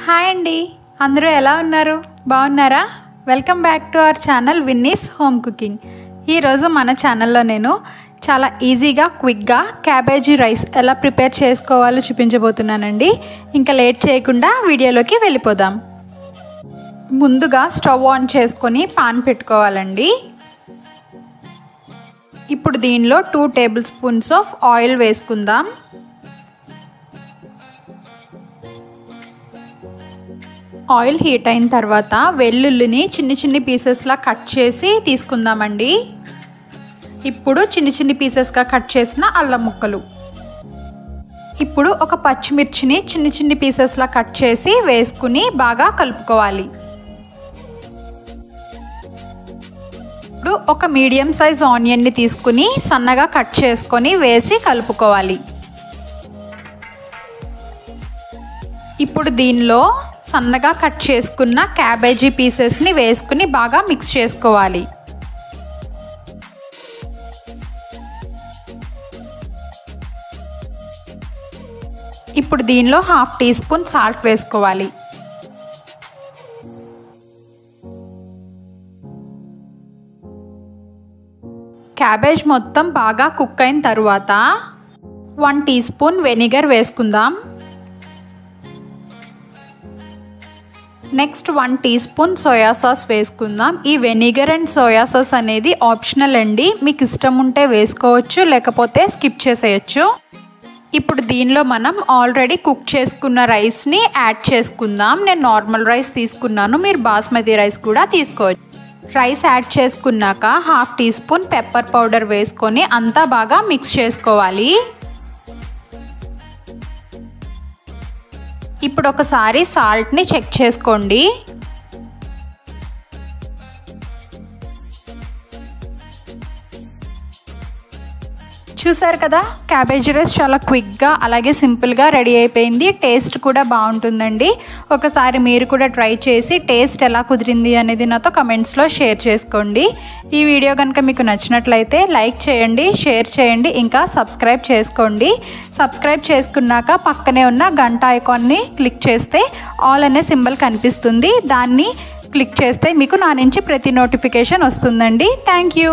Hi అండి. అందరూ ఎలా ఉన్నారు? బాగున్నారా? Welcome back to our channel Vinny's home cooking ఈరోజు మన ఛానల్లో నేను చాలా ఈజీగా క్విక్గా క్యాబేజీ రైస్ ఎలా ప్రిపేర్ చేసుకోవాలో చూపించబోతున్నానండి. ఇంకా లేట్ చేయకుండా వీడియోలోకి వెళ్ళిపోదాం. ముందుగా స్టవ్ ఆన్ చేసుకొని పాన్ పెట్టుకోవాలండి. ఇప్పుడు దీనిలో two table spoons of oil వేసుకుందాం. ఆయిల్ హీట్ అయిన తర్వాత వెల్లుల్లిని చిన్ని చిన్ని పీసెస్లా కట్ చేసి తీసుకుందామండి. ఇప్పుడు చిన్ని చిన్ని పీసెస్గా కట్ చేసిన అల్లం ముక్కలు. ఇప్పుడు ఒక పచ్చిమిర్చిని చిన్ని చిన్ని పీసెస్లా కట్ చేసి వేసుకుని బాగా కలుపుకోవాలి. ఇప్పుడు ఒక మీడియం సైజ్ ఆనియన్ని తీసుకుని సన్నగా కట్ చేసుకొని వేసి కలుపుకోవాలి. ఇప్పుడు దీనిలో సన్నగా కట్ చేసుకున్న క్యాబేజీ పీసెస్ని వేసుకుని బాగా మిక్స్ చేసుకోవాలి. ఇప్పుడు దీనిలో హాఫ్ టీ స్పూన్ సాల్ట్ వేసుకోవాలి. క్యాబేజ్ మొత్తం బాగా కుక్ అయిన తర్వాత వన్ టీ స్పూన్ వెనిగర్ వేసుకుందాం. Next one tea spoon soya sauce వేసుకుందాం. ఈ వెనిగర్ అండ్ సోయా సాస్ అనేది ఆప్షనల్ అండి. మీకు ఇష్టం ఉంటే వేసుకోవచ్చు లేకపోతే స్కిప్ చేసేయచ్చు. ఇప్పుడు దీనిలో మనం ఆల్రెడీ కుక్ చేసుకున్న రైస్ని యాడ్ చేసుకుందాం. నేను నార్మల్ రైస్ తీసుకున్నాను. మీరు బాస్మతి రైస్ కూడా తీసుకోవచ్చు. రైస్ యాడ్ చేసుకున్నాక half tea spoon pepper powder వేసుకొని అంతా బాగా మిక్స్ చేసుకోవాలి. ఇప్పుడు ఒకసారి సాల్ట్ని చెక్ చేసుకోండి. చూసారు కదా? క్యాబేజీ రైస్ చాలా క్విక్గా అలాగే సింపుల్గా రెడీ అయిపోయింది. టేస్ట్ కూడా బాగుంటుందండి. ఒకసారి మీరు కూడా ట్రై చేసి టేస్ట్ ఎలా కుదిరింది అనేది నాతో కమెంట్స్లో షేర్ చేసుకోండి. ఈ వీడియో కనుక మీకు నచ్చినట్లయితే లైక్ చేయండి షేర్ చేయండి ఇంకా సబ్స్క్రైబ్ చేసుకోండి. సబ్స్క్రైబ్ చేసుకున్నాక పక్కనే ఉన్న గంట ఐకాన్ని క్లిక్ చేస్తే ఆల్ అనే సింబల్ కనిపిస్తుంది. దాన్ని క్లిక్ చేస్తే మీకు నా నుంచి ప్రతి నోటిఫికేషన్ వస్తుందండి. Thank you.